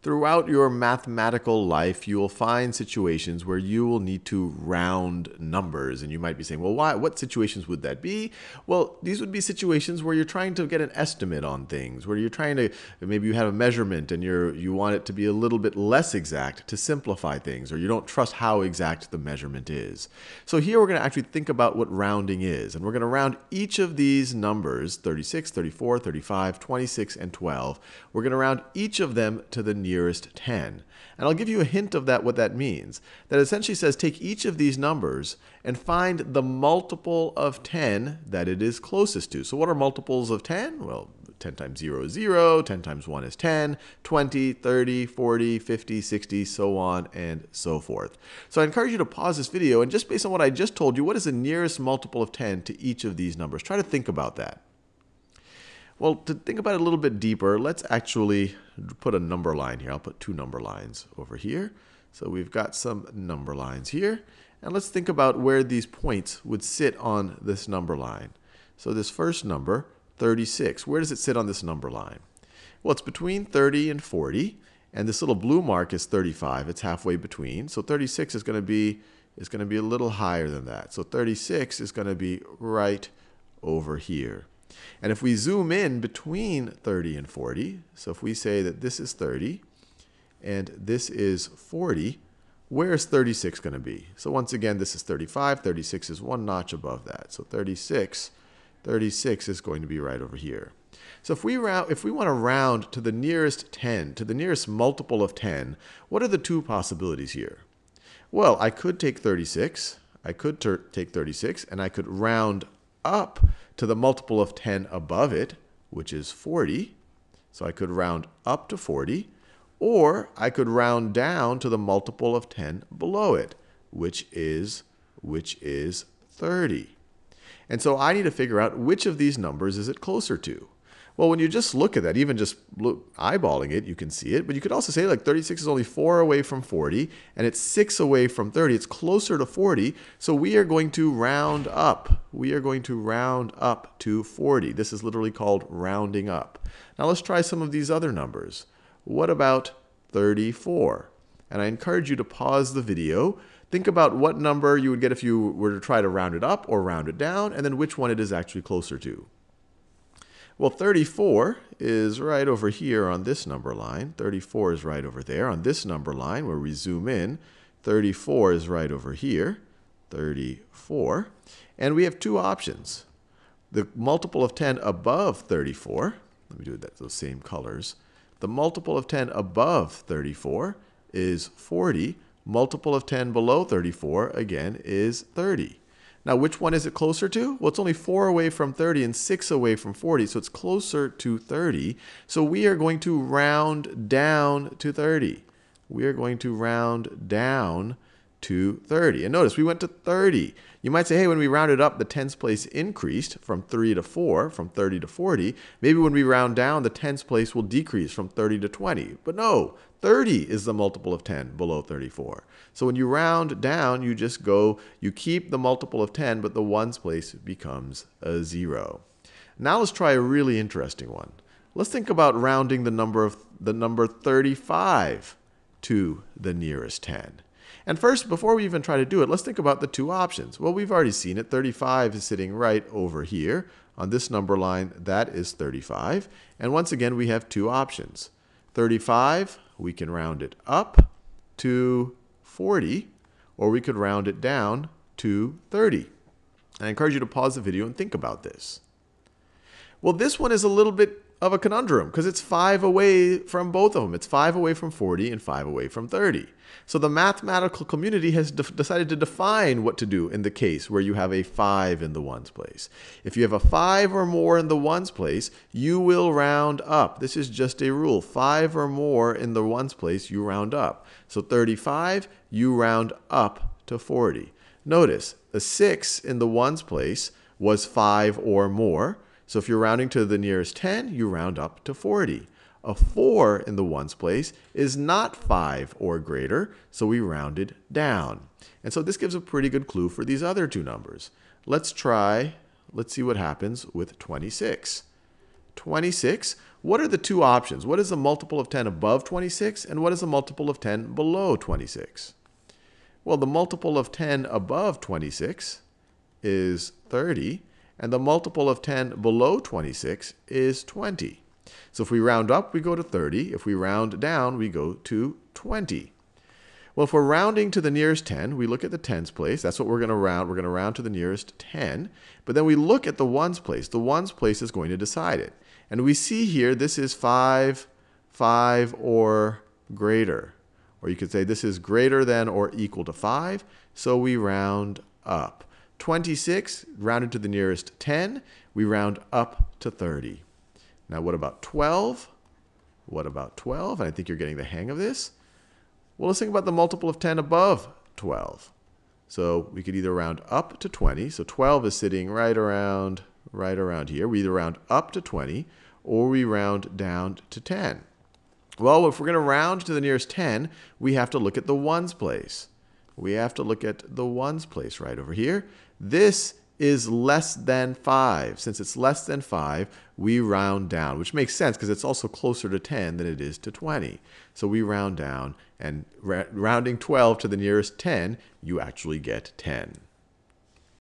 Throughout your mathematical life, you will find situations where you will need to round numbers. And you might be saying, well, why, what situations would that be? Well, these would be situations where you're trying to get an estimate on things, where you're trying to, maybe you have a measurement and you're, you want it to be a little bit less exact to simplify things, or you don't trust how exact the measurement is. So here we're going to actually think about what rounding is. And we're going to round each of these numbers, 36, 34, 35, 26, and 12. We're going to round each of them to the nearest 10. And I'll give you a hint of that what that means. That essentially says take each of these numbers and find the multiple of 10 that it is closest to. So what are multiples of 10? Well, 10 times 0 is 0, 10 times 1 is 10, 20, 30, 40, 50, 60, so on and so forth. So I encourage you to pause this video and just based on what I just told you, what is the nearest multiple of 10 to each of these numbers? Try to think about that. Well, to think about it a little bit deeper, let's actually put a number line here. I'll put two number lines over here. So we've got some number lines here. And let's think about where these points would sit on this number line. So this first number, 36, where does it sit on this number line? Well, it's between 30 and 40. And this little blue mark is 35. It's halfway between. So 36 is going to be is going to be a little higher than that. So 36 is going to be right over here. And if we zoom in between 30 and 40, so if we say that this is 30 and this is 40, where is 36 going to be? So once again, this is 35. 36 is one notch above that. So 36, 36 is going to be right over here. So if we round, if we want to round to the nearest 10, to the nearest multiple of 10, what are the two possibilities here? Well, I could take 36, I could take 36, and I could round up to the multiple of 10 above it, which is 40. So I could round up to 40. Or I could round down to the multiple of 10 below it, which is, which is 30. And so I need to figure out which of these numbers is it closer to. Well, when you just look at that, even just look, eyeballing it, you can see it. But you could also say like 36 is only 4 away from 40, and it's 6 away from 30. It's closer to 40, so we are going to round up. We are going to round up to 40. This is literally called rounding up. Now let's try some of these other numbers. What about 34? And I encourage you to pause the video, think about what number you would get if you were to try to round it up or round it down, and then which one it is actually closer to. Well, 34 is right over here on this number line. 34 is right over there on this number line where we zoom in. 34 is right over here. 34. And we have two options. The multiple of 10 above 34, let me do that, those same colors. The multiple of 10 above 34 is 40. Multiple of 10 below 34, again, is 30. Now, which one is it closer to? Well, it's only 4 away from 30 and 6 away from 40, so it's closer to 30. So we are going to round down to 30. We are going to round down to 30. And notice we went to 30. You might say, hey, when we rounded up, the tens place increased from 3 to 4, from 30 to 40. Maybe when we round down, the tens place will decrease from 30 to 20. But no, 30 is the multiple of 10 below 34. So when you round down, you just go, you keep the multiple of 10, but the ones place becomes a 0. Now let's try a really interesting one. Let's think about rounding the number of the number 35 to the nearest 10. And first, before we even try to do it, let's think about the two options. Well, we've already seen it. 35 is sitting right over here. On this number line, that is 35. And once again, we have two options. 35, we can round it up to 40, or we could round it down to 30. I encourage you to pause the video and think about this. Well, this one is a little bit of a conundrum because it's 5 away from both of them. It's 5 away from 40 and 5 away from 30. So the mathematical community has de decided to define what to do in the case where you have a 5 in the ones place. If you have a 5 or more in the ones place, you will round up. This is just a rule. 5 or more in the ones place, you round up. So 35, you round up to 40. Notice, a 6 in the ones place was 5 or more. So if you're rounding to the nearest 10, you round up to 40. A 4 in the ones place is not 5 or greater, so we rounded down. And so this gives a pretty good clue for these other two numbers. Let's try, let's see what happens with 26. 26, what are the two options? What is the multiple of 10 above 26 and what is the multiple of 10 below 26? Well, the multiple of 10 above 26 is 30 and the multiple of 10 below 26 is 20. So if we round up, we go to 30. If we round down, we go to 20. Well, if we're rounding to the nearest 10, we look at the tens place. That's what we're going to round. We're going to round to the nearest 10. But then we look at the ones place. The ones place is going to decide it. And we see here this is 5, 5 or greater. Or you could say this is greater than or equal to 5. So we round up. 26, rounded to the nearest 10, we round up to 30. Now what about 12? What about 12? And I think you're getting the hang of this. Well, let's think about the multiple of 10 above 12. So we could either round up to 20. So 12 is sitting right around, right around here. We either round up to 20 or we round down to 10. Well, if we're going to round to the nearest 10, we have to look at the ones place. We have to look at the ones place right over here. This is less than 5. Since it's less than 5, we round down, which makes sense because it's also closer to 10 than it is to 20. So we round down, and rounding 12 to the nearest 10, you actually get 10.